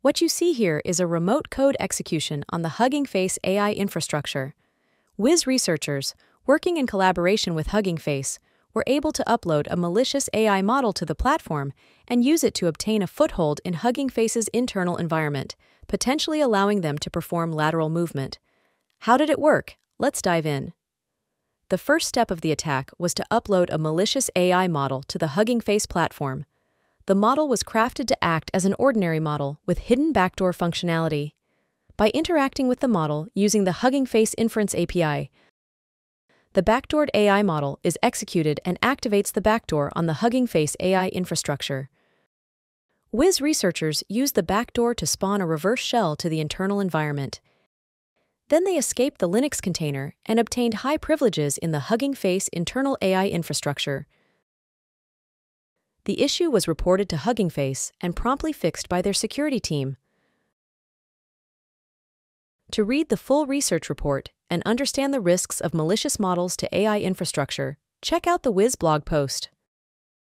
What you see here is a remote code execution on the Hugging Face AI infrastructure. Wiz researchers, working in collaboration with Hugging Face, were able to upload a malicious AI model to the platform and use it to obtain a foothold in Hugging Face's internal environment, potentially allowing them to perform lateral movement. How did it work? Let's dive in. The first step of the attack was to upload a malicious AI model to the Hugging Face platform. The model was crafted to act as an ordinary model with hidden backdoor functionality. By interacting with the model using the Hugging Face Inference API, the backdoored AI model is executed and activates the backdoor on the Hugging Face AI infrastructure. Wiz researchers use the backdoor to spawn a reverse shell to the internal environment. Then they escaped the Linux container and obtained high privileges in the Hugging Face internal AI infrastructure. The issue was reported to Hugging Face and promptly fixed by their security team. To read the full research report and understand the risks of malicious models to AI infrastructure, check out the Wiz blog post.